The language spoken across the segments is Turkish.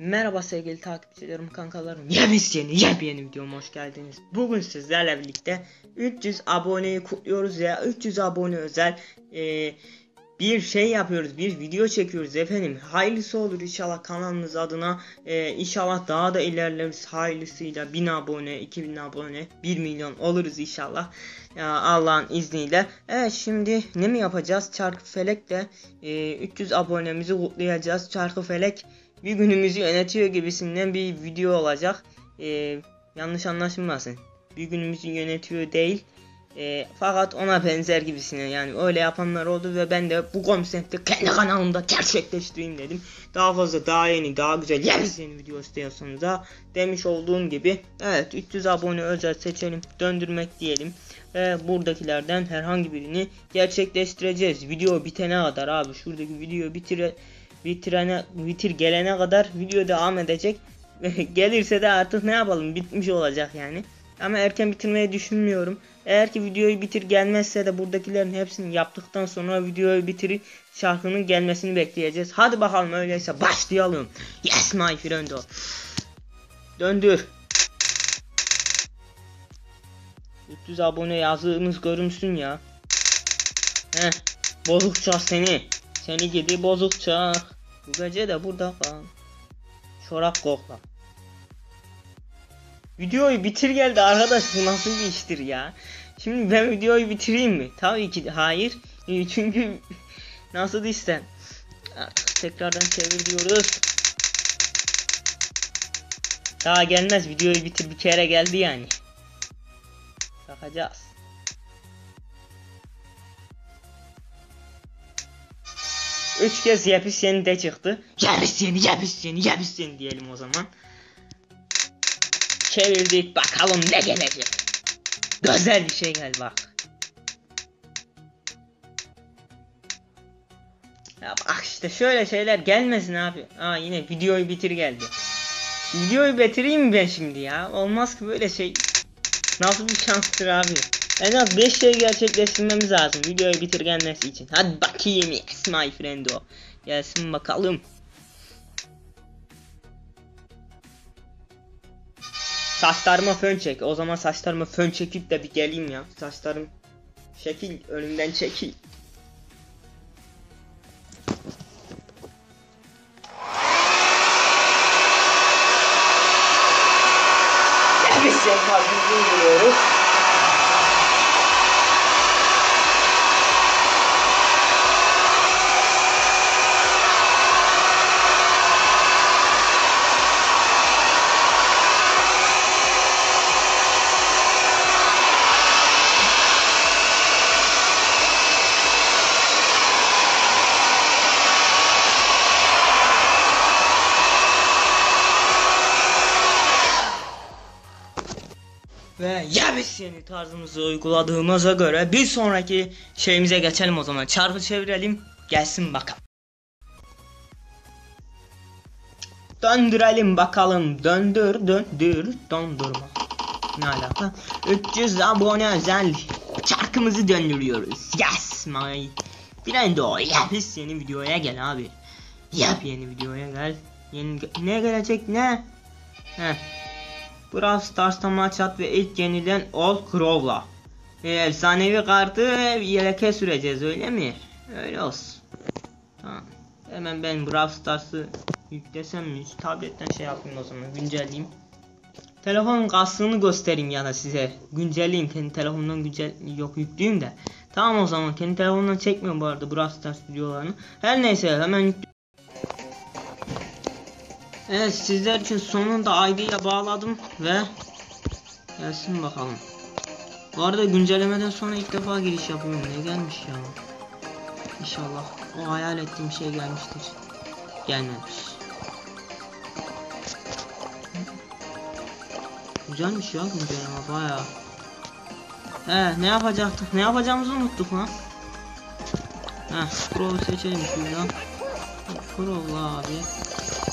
Merhaba sevgili takipçilerim, kankalarım. Yepyeni yepyeni videoma hoş geldiniz. Bugün sizlerle birlikte 300 aboneyi kutluyoruz ya. 300 abone özel e, bir şey yapıyoruz. Bir video çekiyoruz efendim. Hayırlısı olur inşallah kanalımız adına. E, inşallah daha da ilerleriz hayırlısıyla. 1000 abone, 2000 abone, 1 milyon oluruz inşallah. Allah'ın izniyle. Evet şimdi ne mi yapacağız? Çarkı Felek'le e, 300 abonemizi kutlayacağız. Çarkı Felek bir günümüzü yönetiyor gibisinden bir video olacak. Ee, yanlış anlaşılmasın. Bir günümüzü yönetiyor değil. Ee, fakat ona benzer gibisine yani öyle yapanlar oldu ve ben de bu konsepti kendi kanalımda gerçekleştireyim dedim. Daha fazla daha yeni daha güzel yeni video istiyorsanız da demiş olduğum gibi evet 300 abone özel seçelim döndürmek diyelim. Ve buradakilerden herhangi birini gerçekleştireceğiz. Video bitene kadar abi şuradaki video bitire bitirene bitir gelene kadar video devam edecek. Gelirse de artık ne yapalım bitmiş olacak yani. Ama erken bitirmeyi düşünmüyorum. Eğer ki videoyu bitir gelmezse de buradakilerin hepsini yaptıktan sonra videoyu bitirip şarkının gelmesini bekleyeceğiz. Hadi bakalım öyleyse başlayalım. Yes my friend. Döndür. 300 abone yazdığımız görünsün ya. Heh. Bozukça seni. Seni gidi bozukça. Bu gece de burada kal. Çorak kokla. Videoyu bitir geldi arkadaş bu nasıl bir iştir ya. Şimdi ben videoyu bitireyim mi? Tabii ki hayır. Çünkü nasıl. Artık tekrardan çevir diyoruz. Daha gelmez videoyu bitir bir kere geldi yani. Bakacağız. Üç kez yapış yeni de çıktı. Yapış yeni, yapış yeni, yapış yeni diyelim o zaman. Çevirdik bakalım ne gelecek. Güzel bir şey geldi bak. Ya bak işte şöyle şeyler gelmesin abi. Aa yine videoyu bitir geldi. Videoyu bitireyim mi ben şimdi ya? Olmaz ki böyle şey. Nasıl bir şanstır abi. En az 5 şey gerçekleştirmemiz lazım videoyu bitir gelmesi için. Hadi bakayım yes my friend o. Gelsin bakalım. Saçlarıma fön çek. O zaman saçlarıma fön çekip de bir geleyim ya. Saçlarım şekil önümden çekil. Yeni tarzımızı uyguladığımıza göre bir sonraki şeyimize geçelim o zaman. Çarkı çevirelim gelsin bakalım. Döndürelim bakalım. Döndür döndür dondurma. Ne alaka? 300 abone özel çarkımızı döndürüyoruz. Yes my friend o. Yabis yeni videoya gel abi. Yap yeni videoya gel. Yeni ne gelecek ne? Heh. Brawl Stars'ta maç at ve ilk yenilen All Crow'la. E, efsanevi kartı yeleke süreceğiz öyle mi? Öyle olsun. Tamam. Hemen ben Brawl Stars'ı yüklesem mi? Tabletten şey yapayım o zaman güncelleyeyim. Telefonun kastığını göstereyim ya da size. Güncelleyeyim kendi telefonundan güncel yok yükleyeyim de. Tamam o zaman kendi telefonundan çekmiyorum bu arada Brawl Stars videolarını. Her neyse hemen yükle Evet sizler için sonunda ID ile bağladım ve gelsin bakalım. Bu arada güncellemeden sonra ilk defa giriş yapıyorum. Ne gelmiş ya? İnşallah o hayal ettiğim şey gelmiştir. Gelmemiş. Güzelmiş ya güncelleme baya. He ne yapacaktık? Ne yapacağımızı unuttuk lan. Heh, Crow'u seçelim şuradan. Crow'la abi.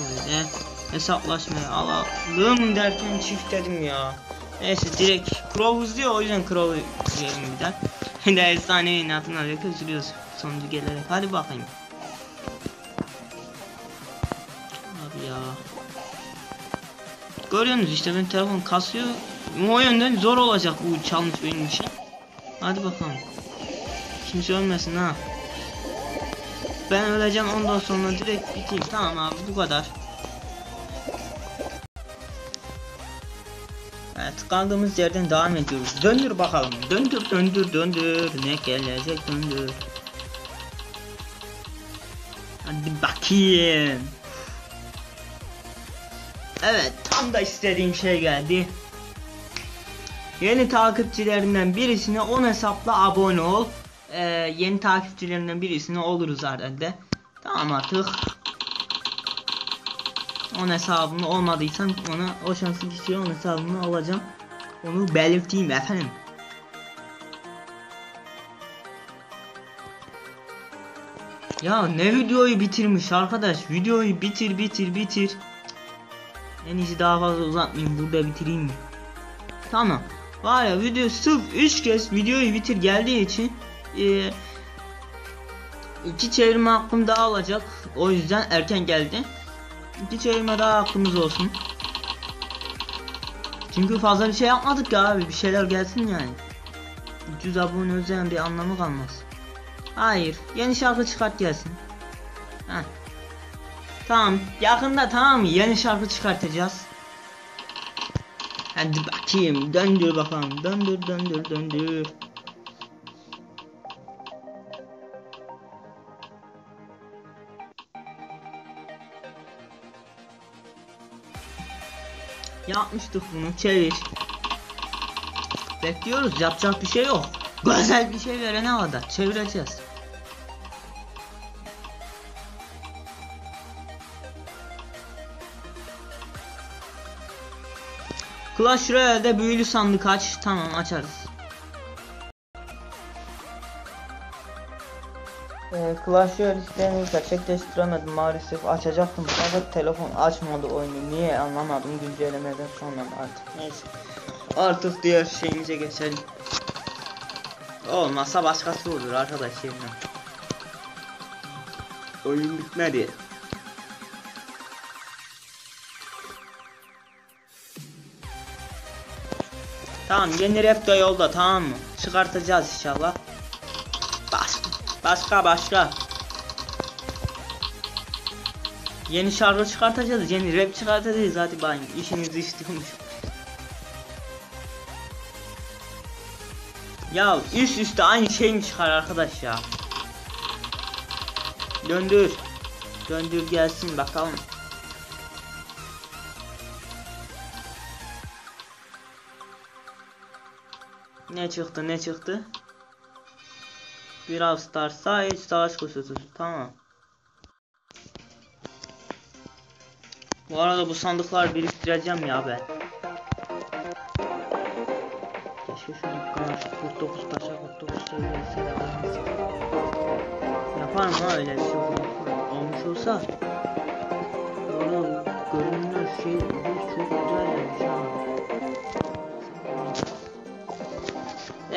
Böyle hesaplaşmaya alalım derken çift dedim ya. Neyse direkt Crow hızlıyor o yüzden Crow diyelim bir daha. Bir de efsanevi inatına yakın sürüyoruz sonucu gelerek. Hadi bakayım. Abi ya. Görüyorsunuz işte benim telefon kasıyor. O yönden zor olacak bu challenge benim için. Hadi bakalım. Kimse ölmesin ha. Ben öleceğim ondan sonra direkt biteyim. Tamam abi bu kadar. Evet kaldığımız yerden devam ediyoruz. Döndür bakalım. Döndür döndür döndür. Ne gelecek döndür. Hadi bakayım. Evet tam da istediğim şey geldi. Yeni takipçilerinden birisine 10 hesapla abone ol. Ee, yeni takipçilerinden birisine oluruz herhalde. Tamam artık. 10 hesabını olmadıysam ona o şanslı kişiye 10 hesabını alacağım. Onu belirteyim efendim. Ya ne videoyu bitirmiş arkadaş. Videoyu bitir bitir bitir. En iyisi daha fazla uzatmayayım burada bitireyim mi? Tamam. Var ya video sırf 3 kez videoyu bitir geldiği için e, iki çevirme hakkım daha alacak. O yüzden erken geldi. İki çevirme daha hakkımız olsun. Çünkü fazla bir şey yapmadık ya abi. Bir şeyler gelsin yani. 300 abone özel bir anlamı kalmaz. Hayır. Yeni şarkı çıkart gelsin. Heh. Tamam. Yakında tamam? Yeni şarkı çıkartacağız. Hadi bakayım. Döndür bakalım. Döndür döndür döndür. Yapmıştık bunu. Çevir. Bekliyoruz. Yapacak bir şey yok. Güzel bir şey verene kadar çevireceğiz. Clash Royale'de büyülü sandık aç. Tamam açarız. Ee, Clash Royale isteğini gerçekleştiremedim maalesef. Açacaktım. Fakat telefon açmadı oyunu. Niye anlamadım güncellemeden sonra artık. Neyse. Artık diğer şeyimize geçelim. Olmazsa başkası olur arkadaş yerine. Oyun bitmedi. Tamam yeni rap da yolda tamam mı? Çıkartacağız inşallah. Baş, başka başka. Yeni şarkı çıkartacağız, yeni rap çıkartacağız hadi bayım. İşinizi istiyormuş. Ya üst üste aynı şey mi çıkar arkadaş ya? Döndür. Döndür gelsin bakalım. Ne çıktı ne çıktı? Brawl Stars sahil savaş kususu tamam. Bu arada bu sandıklar biriktireceğim ya ben. Keşke şu dükkanı 49 taşa 49 seviyesi Yaparım ha öyle bir şey olmuş olsa. Orada görünümler şey çok güzel yapmış ha.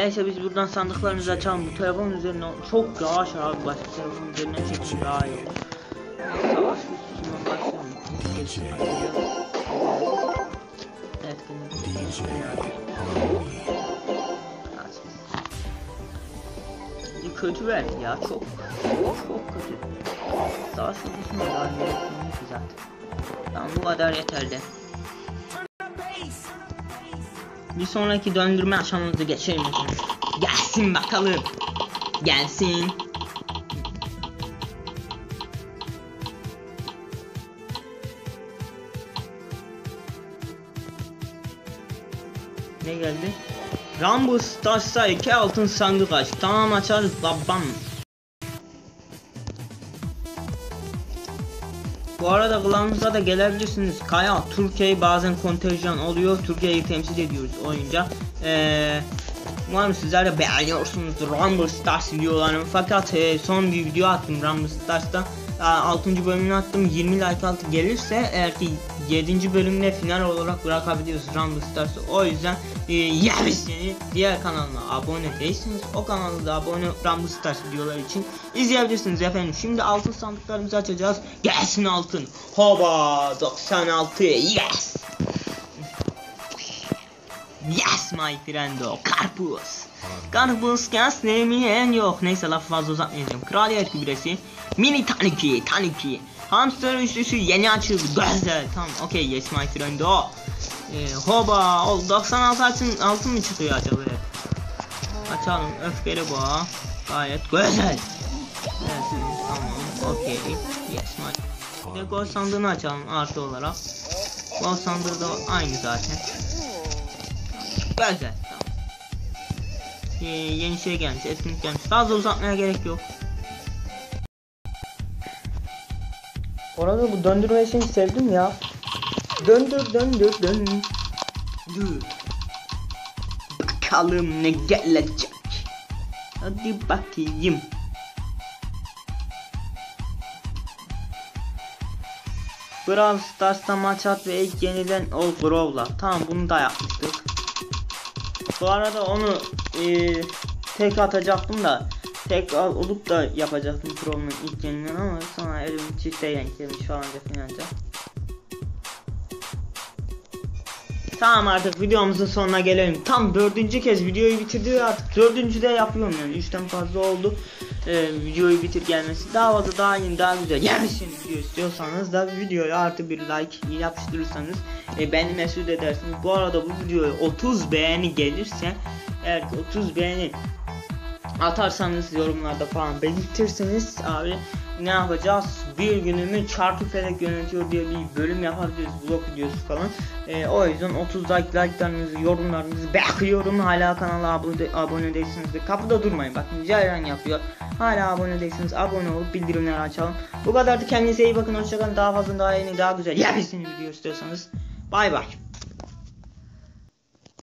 Neyse biz buradan sandıklarımızı açalım. Bu telefon üzerine çok yavaş abi başka telefon üzerine çekim daha iyi olur. Savaş üstüne başlayalım. Evet kötü verdi ya çok çok kötü. Savaş üstüne daha iyi zaten. Tamam bu kadar yeterli. Bir sonraki döndürme aşamamızı geçelim. Gelsin bakalım. Gelsin. Ne geldi? Rambo Stars'a 2 altın sandık aç. Tamam açarız babam. Bu arada klanımıza da gelebilirsiniz. Kaya Türkiye'yi bazen kontenjan oluyor. Türkiye'yi temsil ediyoruz oyunca. Ee, umarım sizler de beğeniyorsunuzdur Rumble Stars videolarını. Fakat e, son bir video attım Rumble Stars'ta. 6. bölümünü attım 20 like altı gelirse eğer ki 7. bölümde final olarak bırakabiliyoruz Rumble Stars'ı. O yüzden e, seni diğer kanalına abone değilsiniz. O kanalda da abone Rumble Stars videolar için izleyebilirsiniz efendim. Şimdi altın sandıklarımızı açacağız. Gelsin altın. Hoba 96 yes Yes my friendo. Karpuz. Karpuz kes nemeyen yok. Neyse lafı fazla uzatmayacağım. Kraliyet gübresi. Mini tanuki. Tanuki. Hamster üçlüsü yeni açıldı. Güzel. Tamam okey yes my friendo. Ee, hoba. O 96 altın, altın mı çıkıyor acaba? Açalım. Öfkeli boğa. Gayet güzel. Evet, tamam. Okey. Yes my. Bir de gol sandığını açalım artı olarak. Gol sandığı da aynı zaten. Güzel. Tamam. Ee, yeni şey gelmiş. Etkinlik gelmiş. Fazla uzatmaya gerek yok. Orada bu döndürme işini sevdim ya. Döndür döndür döndür. Dur. Bakalım ne gelecek. Hadi bakayım. Brawl Stars'ta maç at ve ilk yenilen ol Brawl'la. Tamam bunu da yapmıştık. Bu arada onu e, tek atacaktım da tek olup da yapacaktım Brawl'un ilk yenilen ama sonra elim çifte denk gelmiş falanca filanca. Tamam artık videomuzun sonuna gelelim. Tam dördüncü kez videoyu bitirdi artık dördüncü de yapıyorum yani. Üçten fazla oldu. Ee, videoyu bitir gelmesi. Daha fazla daha iyi daha güzel. Yemişsiniz video istiyorsanız da videoya artı bir like yapıştırırsanız e, beni mesut edersiniz. Bu arada bu videoya 30 beğeni gelirse eğer ki 30 beğeni atarsanız yorumlarda falan belirtirseniz abi ne yapacağız? Bir günümü çarpı felek yönetiyor diye bir bölüm yapabiliriz vlog videosu falan. Ee, o yüzden 30 like like'larınızı yorumlarınızı bekliyorum. Hala kanala abone, abone değilseniz de kapıda durmayın. Bakın Ceyran yapıyor. Hala abone değilseniz abone olup bildirimleri açalım. Bu kadar da kendinize iyi bakın. Hoşçakalın. Daha fazla daha yeni daha güzel. Ya video istiyorsanız. Bay bay.